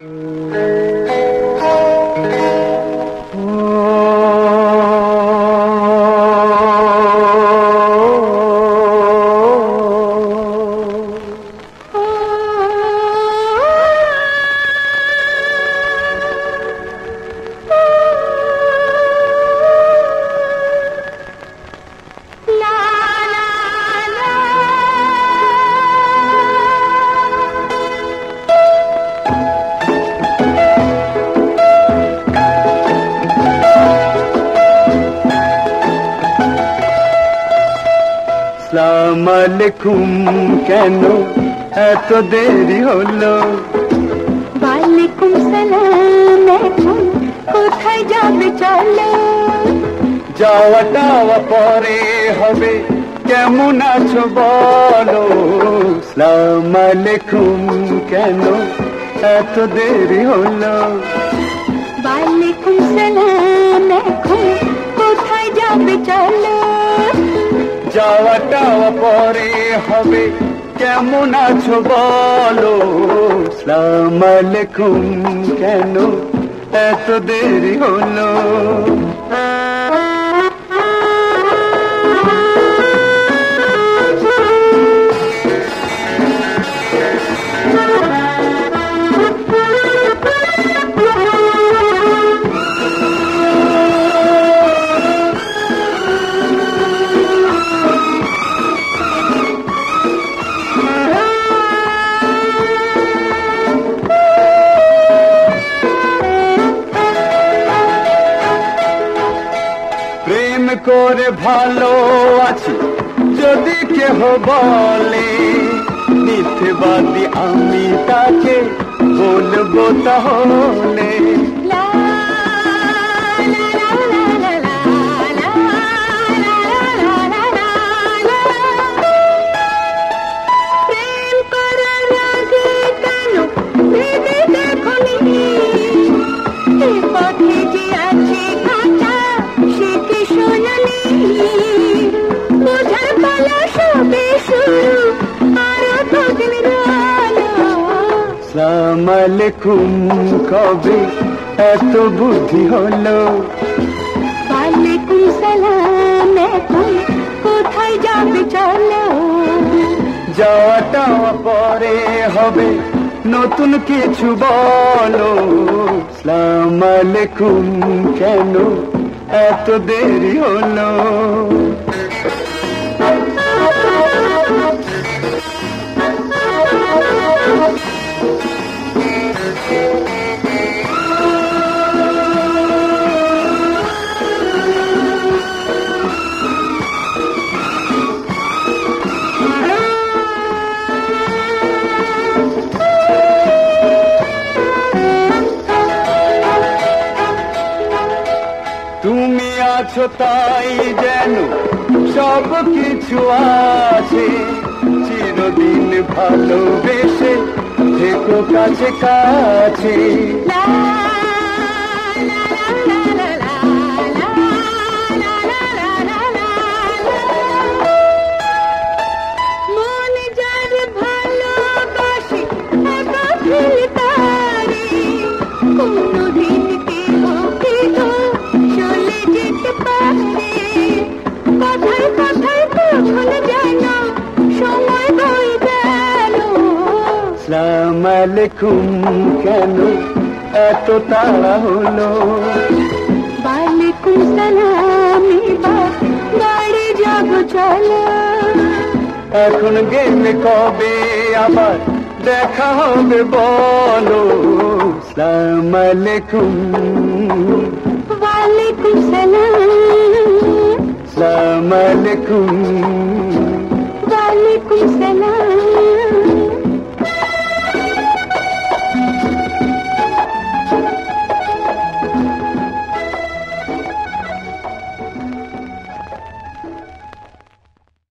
Mm-hmm. সালাম আলাইকুম কেন এত দেরি হলো? ওয়ালাইকুম সালাম এখন কোথায় যাবে চলো? যাওয়া টাওয়া পরে হবে কেমন আছো বলো? সালাম আলাইকুম কেন এত দেরি হলো? ওয়ালাইকুম সালাম এখন কোথায় যাবে চলো? যাওয়া টাওয়া পরে হবে। কেমন আছো বলো? সালাম আলাইকুম কেন? এত দেরি হলো। করে ভালো আছি। যদি কেহ বলে মিথ্যেবাদী আমি তাকে বলব তাহলে সালাম আলাইকুম কবে এত বুদ্ধি হলো? ওয়ালাইকুম সালাম এখন কোথায় যাবে চলো? যাওয়া টাওয়া পরে হবে নতুন কিছু বলো। সালাম আলাইকুম কেন এত দেরি হলো? আছো তাই যেন সব কিছু আছে চিরদিন ভালোবেসে থেকো কাছে কাছে লা, লা, লা, সালাম আলাইকুম কেন? এত তাড়া হলো। ওয়ালাইকুম সালাম বাড়ি যাব চলো। এখন গেলে কবে? আবার দেখা হবে বলো। সালাম আলাইকুম। ওয়ালাইকুম সালাম। সালাম আলাইকুম।